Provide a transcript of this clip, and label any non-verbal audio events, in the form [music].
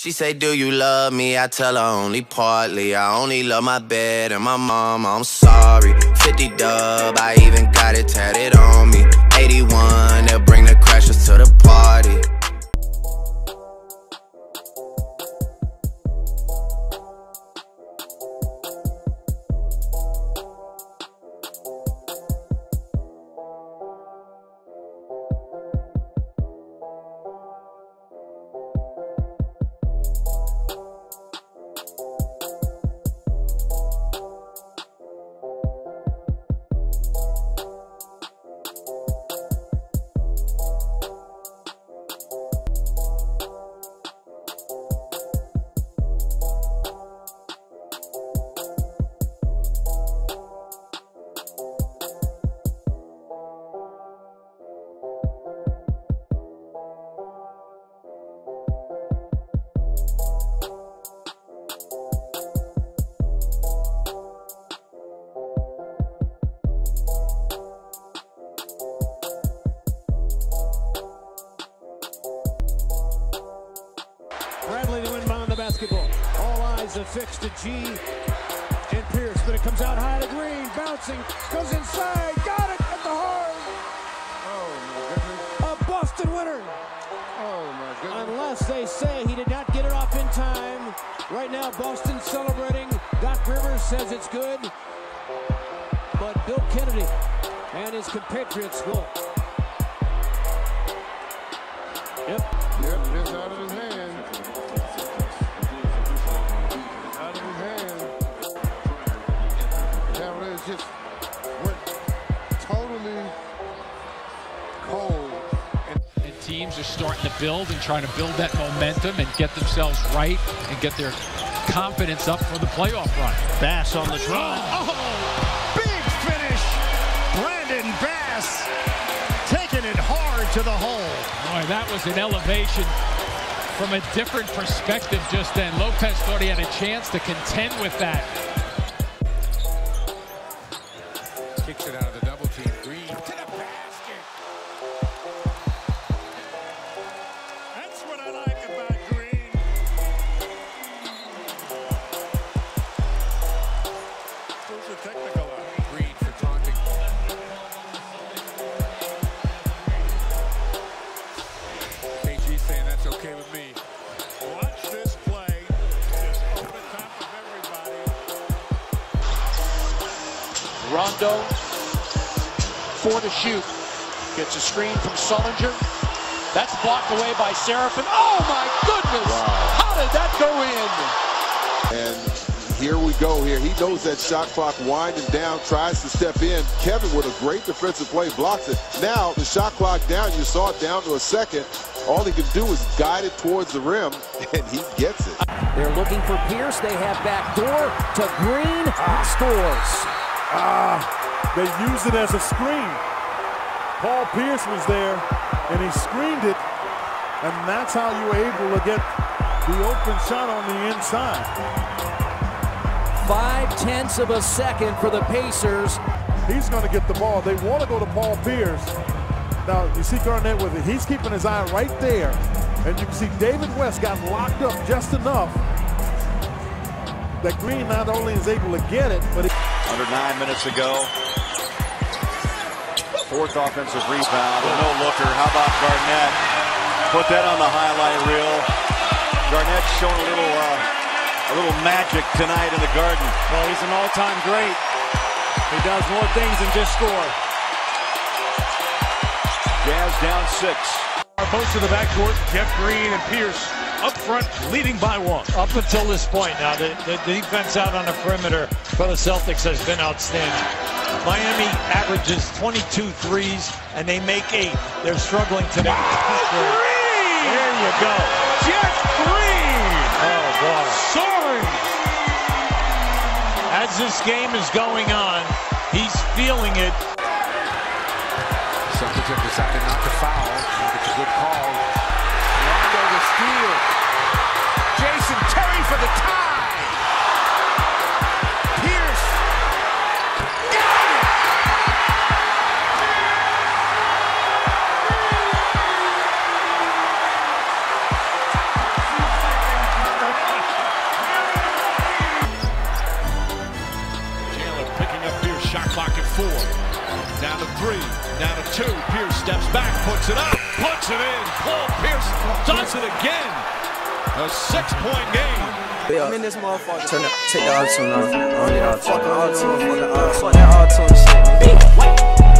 She say, Do you love me? I tell her only partly. I only love my bed and my mom. I'm sorry. 50 dub, I even got it tatted on me. 81, basketball. All eyes are fixed to G and Pierce, but it comes out high to Green, bouncing, goes inside, got it at the horn. Oh my goodness. A Boston winner. Oh my goodness. Unless they say he did not get it off in time. Right now, Boston celebrating. Doc Rivers says it's good. But Bill Kennedy and his compatriots will. Yep. Yep, cold. And And teams are starting to build and trying to build that momentum and get themselves right and get their confidence up for the playoff run. Bass on the draw. Oh, oh, oh, big finish. Brandon Bass taking it hard to the hole. Boy, that was an elevation from a different perspective just then. Lopez thought he had a chance to contend with that. Rondo for the shoot. Gets a screen from Sullinger. That's blocked away by Seraphin. Oh my goodness! How did that go in? And here we go here. He knows that shot clock winding down, tries to step in. Kevin with a great defensive play blocks it. Now the shot clock down, you saw it down to a second. All he can do is guide it towards the rim, [laughs] and he gets it. They're looking for Pierce. They have back door to Green. Scores. Ah, they used it as a screen. Paul Pierce was there, and he screened it, and that's how you were able to get the open shot on the inside. Five tenths of a second for the Pacers. He's going to get the ball. They want to go to Paul Pierce. Now, you see Garnett with it. He's keeping his eye right there. And you can see David West got locked up just enough that Green not only is able to get it, but he Under nine minutes ago. Fourth offensive rebound. A no looker. How about Garnett? Put that on the highlight reel. Garnett's showing a little uh, a little magic tonight in the garden. Well, he's an all-time great. He does more things than just score. Jazz down six. Both to the backcourt. Jeff Green and Pierce up front, leading by one. Up until this point now, the, the defense out on the perimeter for the Celtics has been outstanding. Miami averages 22 threes, and they make eight. They're struggling to make three. There you go. Jeff Green Oh, boy. soaring. As this game is going on, he's feeling it. Celtics have decided not to foul. Three, down to two. Pierce steps back, puts it up, puts it in. Paul Pierce does it again. A six-point game. I'm in this motherfucker. Turn the, take the auto tune off. I don't need auto tune. Fuck that auto tune shit.